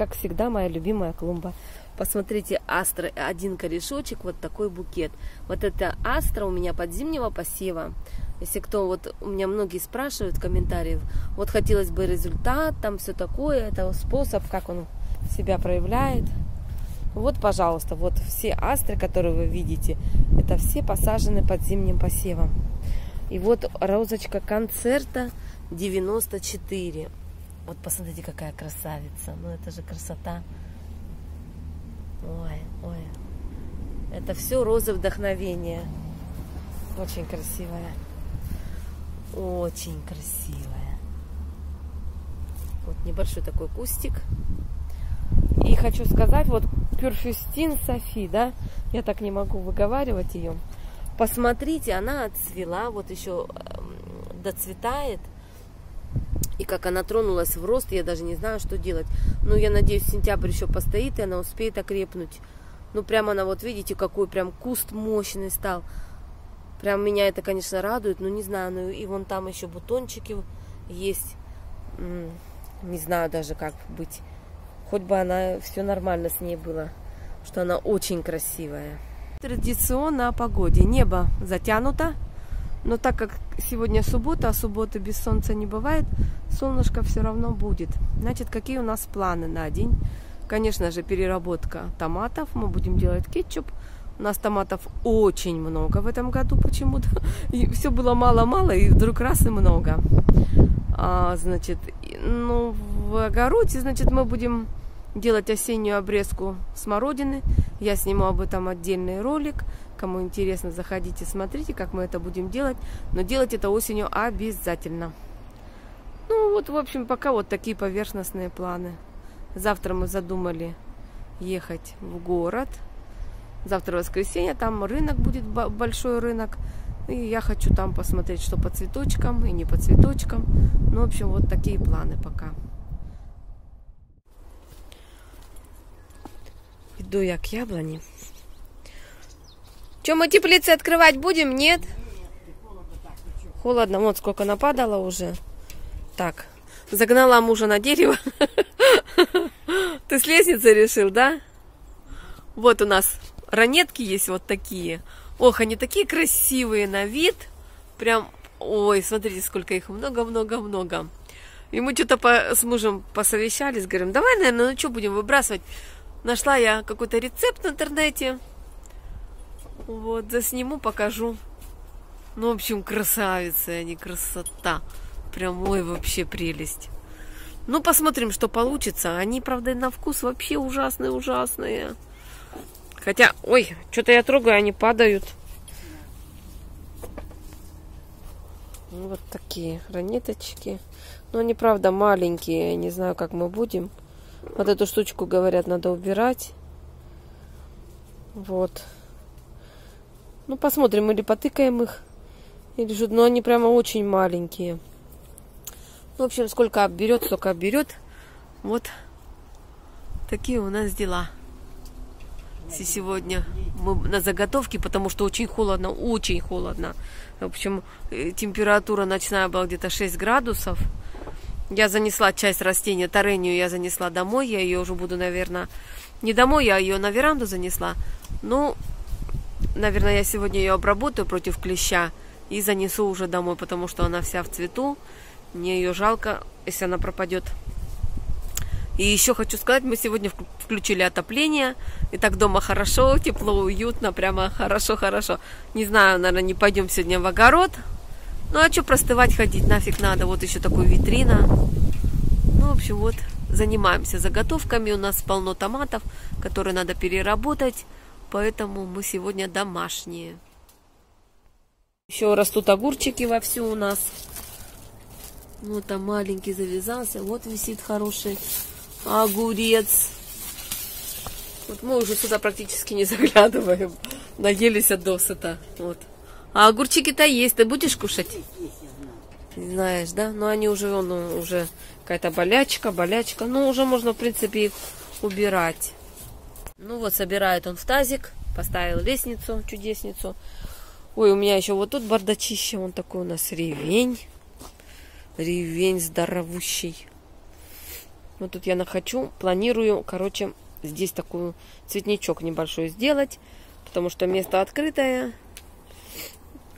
как всегда, моя любимая клумба. Посмотрите, астра, один корешочек, вот такой букет. Вот это астра у меня под зимнего посева. Если кто, вот у меня многие спрашивают в комментариях, вот хотелось бы результат, там все такое, это способ, как он себя проявляет. Вот, пожалуйста, вот все астры, которые вы видите, это все посажены под зимним посевом. И вот розочка концерта 94. Вот посмотрите, какая красавица. Ну, это же красота. Ой, ой. Это все розы вдохновения. Очень красивая. Очень красивая. Вот небольшой такой кустик. И хочу сказать, вот Пюрфюстин Софи, да, я так не могу выговаривать ее. Посмотрите, она отцвела, вот еще доцветает. И как она тронулась в рост, я даже не знаю, что делать. Но я надеюсь, сентябрь еще постоит, и она успеет окрепнуть. Ну, прямо она, вот видите, какой прям куст мощный стал. Прям меня это, конечно, радует, но не знаю, ну и вон там еще бутончики есть. Не знаю даже, как быть. Хоть бы она, все нормально с ней было, что она очень красивая. Традиционно о погоде. Небо затянуто, но так как сегодня суббота, а субботы без солнца не бывает, солнышко все равно будет. Значит, какие у нас планы на день? Конечно же, переработка томатов. Мы будем делать кетчуп. У нас томатов очень много в этом году почему-то. И все было мало-мало, и вдруг раз и много. А, значит, ну, в огороде, значит, мы будем делать осеннюю обрезку смородины. Я сниму об этом отдельный ролик. Кому интересно, заходите, смотрите, как мы это будем делать. Но делать это осенью обязательно. Ну вот, в общем, пока вот такие поверхностные планы. Завтра мы задумали ехать в город. Завтра воскресенье, там рынок будет, большой рынок. И я хочу там посмотреть, что по цветочкам и не по цветочкам. Ну, в общем, вот такие планы пока. Иду я к яблоне. Че, мы теплицы открывать будем? Нет? Холодно. Вот сколько нападало уже. Так, загнала мужа на дерево. Ты с лестницы решил, да? Вот у нас ранетки есть вот такие. Ох, они такие красивые на вид. Прям, ой, смотрите, сколько их много-много-много. И мы что-то по, с мужем посовещались, говорим, давай, наверное, ну что будем выбрасывать? Нашла я какой-то рецепт в интернете. Вот, засниму, покажу. Ну, в общем, красавицы они, красота. Прям, ой, вообще прелесть. Ну, посмотрим, что получится. Они, правда, на вкус вообще ужасные-ужасные. Хотя, ой, что-то я трогаю, они падают. Ну, вот такие ранеточки. Но они, правда, маленькие. Я не знаю, как мы будем. Вот эту штучку, говорят, надо убирать. Вот. Ну, посмотрим, или потыкаем их. Или же, ну, они прямо очень маленькие. В общем, сколько обберет, столько обберет. Вот такие у нас дела. Сегодня мы на заготовке, потому что очень холодно, очень холодно. В общем, э, температура ночная была где-то 6 градусов. Я занесла часть растения, тарению я занесла домой. Я ее уже буду, наверное, не домой, я ее на веранду занесла. Ну, Наверное, я сегодня ее обработаю против клеща и занесу уже домой, потому что она вся в цвету. Мне ее жалко, если она пропадет. И еще хочу сказать, мы сегодня включили отопление. И так дома хорошо, тепло, уютно, прямо хорошо-хорошо. Не знаю, наверное, не пойдем сегодня в огород. Ну а что простывать ходить, нафиг надо. Вот еще такой витрина. Ну, в общем, вот занимаемся заготовками. У нас полно томатов, которые надо переработать поэтому мы сегодня домашние. Еще растут огурчики вовсю у нас. Вот там маленький завязался. Вот висит хороший огурец. Вот мы уже сюда практически не заглядываем. Наелись от досыта. Вот. А огурчики-то есть. Ты будешь кушать? Знаешь, да? Но они уже, он уже какая-то болячка, болячка. Ну, уже можно, в принципе, их убирать. Ну вот, собирает он в тазик, поставил лестницу, чудесницу. Ой, у меня еще вот тут бардачище, он такой у нас ревень. Ревень здоровущий. Вот тут я хочу, планирую, короче, здесь такую цветничок небольшой сделать, потому что место открытое.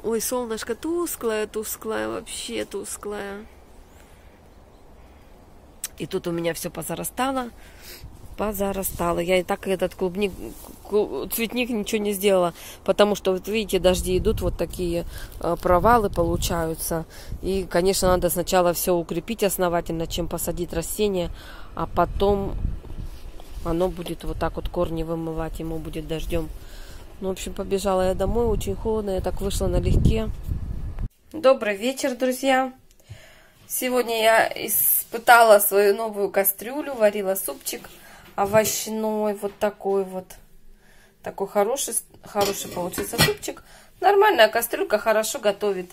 Ой, солнышко тусклое, тусклое, вообще тусклое. И тут у меня все позарастало позарастало. Я и так этот клубник, цветник ничего не сделала, потому что, вот видите, дожди идут, вот такие э, провалы получаются. И, конечно, надо сначала все укрепить основательно, чем посадить растение, а потом оно будет вот так вот корни вымывать, ему будет дождем. Ну, в общем, побежала я домой, очень холодно, я так вышла налегке. Добрый вечер, друзья! Сегодня я испытала свою новую кастрюлю, варила супчик – овощной, вот такой вот. Такой хороший, хороший получился супчик. Нормальная кастрюлька хорошо готовит.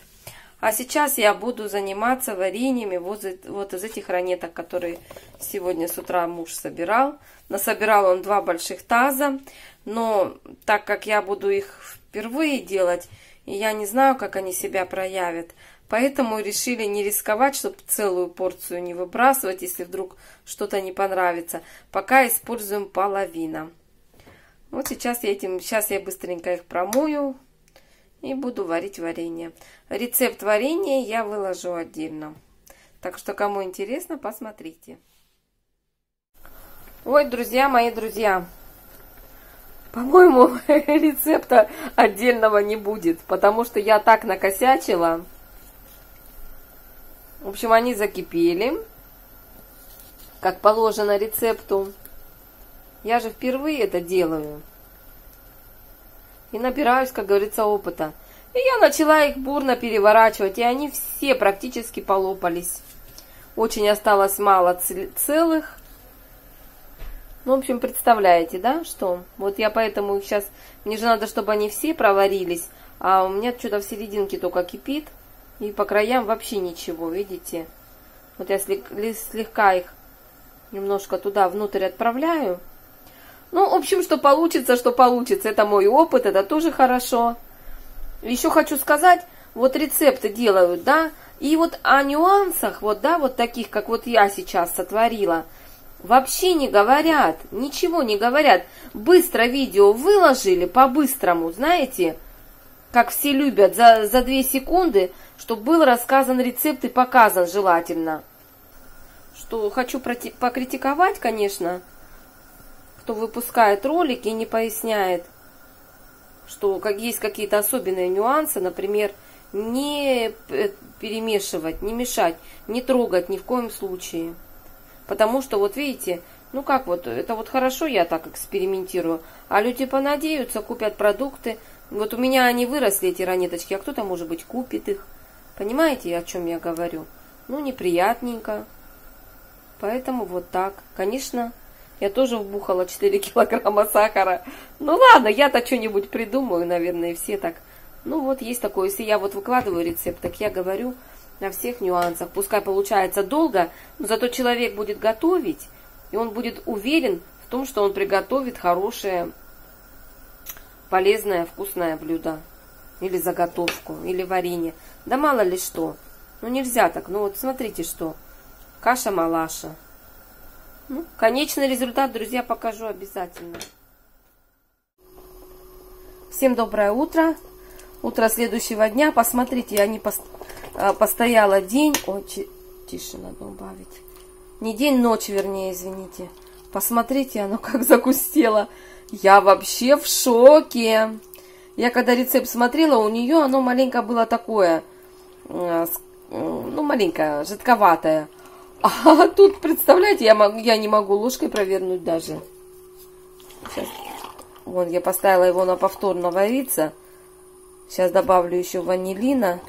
А сейчас я буду заниматься вареньями вот, вот из этих ранеток, которые сегодня с утра муж собирал. Насобирал он два больших таза, но так как я буду их впервые делать, и я не знаю, как они себя проявят, Поэтому решили не рисковать, чтобы целую порцию не выбрасывать, если вдруг что-то не понравится. Пока используем половина. Вот сейчас я этим, сейчас я быстренько их промою и буду варить варенье. Рецепт варенья я выложу отдельно. Так что, кому интересно, посмотрите. Ой, друзья мои, друзья, по-моему, рецепта отдельного не будет, потому что я так накосячила. В общем, они закипели, как положено рецепту. Я же впервые это делаю. И набираюсь, как говорится, опыта. И я начала их бурно переворачивать, и они все практически полопались. Очень осталось мало целых. Ну, в общем, представляете, да, что? Вот я поэтому их сейчас... Мне же надо, чтобы они все проварились, а у меня что-то в серединке только кипит. И по краям вообще ничего, видите? Вот я слегка их немножко туда внутрь отправляю. Ну, в общем, что получится, что получится. Это мой опыт, это тоже хорошо. Еще хочу сказать, вот рецепты делают, да, и вот о нюансах, вот, да, вот таких, как вот я сейчас сотворила, вообще не говорят, ничего не говорят. Быстро видео выложили, по-быстрому, знаете, как все любят, за, за две секунды – чтобы был рассказан рецепт и показан желательно. Что хочу покритиковать, конечно, кто выпускает ролики и не поясняет, что как есть какие-то особенные нюансы, например, не перемешивать, не мешать, не трогать ни в коем случае. Потому что, вот видите, ну как вот, это вот хорошо я так экспериментирую, а люди понадеются, купят продукты. Вот у меня они выросли, эти ранеточки, а кто-то, может быть, купит их. Понимаете, о чем я говорю? Ну, неприятненько. Поэтому вот так. Конечно, я тоже вбухала 4 килограмма сахара. Ну ладно, я-то что-нибудь придумаю, наверное, все так. Ну вот есть такое, если я вот выкладываю рецепт, так я говорю на всех нюансах. Пускай получается долго, но зато человек будет готовить, и он будет уверен в том, что он приготовит хорошее, полезное, вкусное блюдо. Или заготовку, или варенье. Да мало ли что. Ну нельзя так. Ну вот смотрите что. Каша-малаша. Ну, конечный результат, друзья, покажу обязательно. Всем доброе утро. Утро следующего дня. Посмотрите, я не пост... А, постояла день. Ой, тише надо убавить. Не день, ночь, вернее, извините. Посмотрите, оно как загустело. Я вообще в шоке. Я когда рецепт смотрела, у нее оно маленько было такое, э, ну, маленькое, жидковатое. А тут, представляете, я, могу, я не могу ложкой провернуть даже. Сейчас. Вон, я поставила его на повторно вариться. Сейчас добавлю еще ванилина.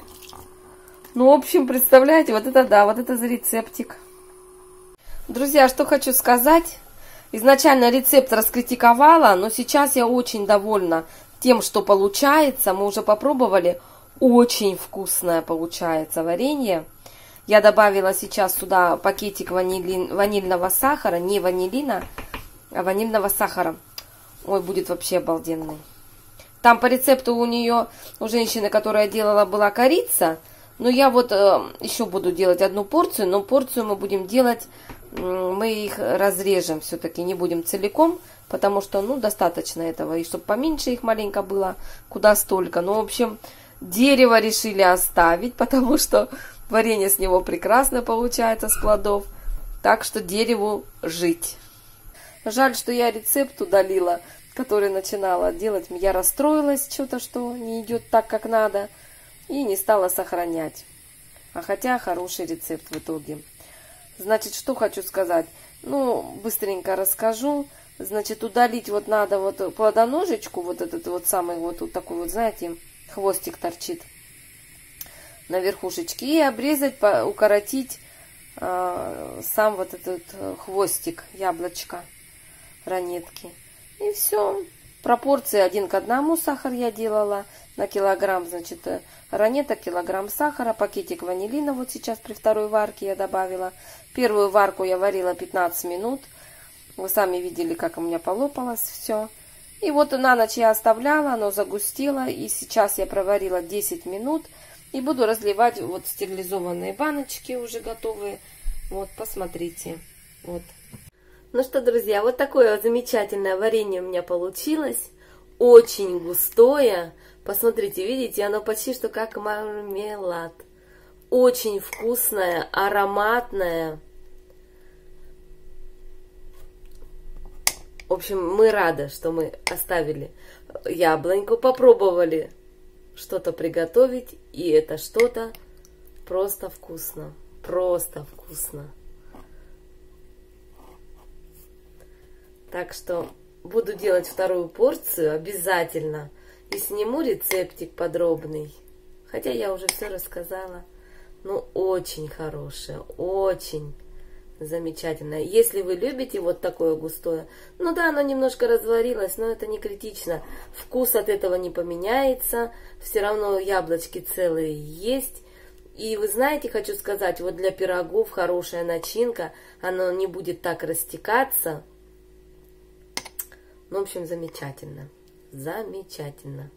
Ну, в общем, представляете, вот это да, вот это за рецептик. Друзья, что хочу сказать. Изначально рецепт раскритиковала, но сейчас я очень довольна тем, что получается. Мы уже попробовали. Очень вкусное получается варенье. Я добавила сейчас сюда пакетик ванили... ванильного сахара. Не ванилина, а ванильного сахара. Ой, будет вообще обалденный. Там по рецепту у нее, у женщины, которая делала, была корица. Но я вот э, еще буду делать одну порцию, но порцию мы будем делать мы их разрежем все-таки, не будем целиком, потому что, ну, достаточно этого. И чтобы поменьше их маленько было, куда столько. Ну, в общем, дерево решили оставить, потому что варенье с него прекрасно получается, с плодов. Так что дереву жить. Жаль, что я рецепт удалила, который начинала делать. Я расстроилась что-то, что не идет так, как надо, и не стала сохранять. А хотя хороший рецепт в итоге. Значит, что хочу сказать? Ну, быстренько расскажу. Значит, удалить вот надо вот плодоножечку, вот этот вот самый вот, вот такой вот, знаете, хвостик торчит на верхушечке. И обрезать, укоротить э, сам вот этот хвостик яблочка ранетки. И все. Пропорции один к одному сахар я делала на килограмм, значит, ранета, килограмм сахара, пакетик ванилина, вот сейчас при второй варке я добавила. Первую варку я варила 15 минут. Вы сами видели, как у меня полопалось все. И вот на ночь я оставляла, оно загустело. И сейчас я проварила 10 минут. И буду разливать вот стерилизованные баночки уже готовые. Вот, посмотрите. Вот. Ну что, друзья, вот такое замечательное варенье у меня получилось. Очень густое. Посмотрите, видите, оно почти что как мармелад. Очень вкусное, ароматное. В общем, мы рады, что мы оставили яблоньку, попробовали что-то приготовить, и это что-то просто вкусно. Просто вкусно. Так что буду делать вторую порцию обязательно. И сниму рецептик подробный. Хотя я уже все рассказала. Ну, очень хорошее, очень замечательное. Если вы любите вот такое густое, ну да, оно немножко разварилось, но это не критично. Вкус от этого не поменяется, все равно яблочки целые есть. И вы знаете, хочу сказать, вот для пирогов хорошая начинка, оно не будет так растекаться. Ну, в общем, замечательно. Замечательно.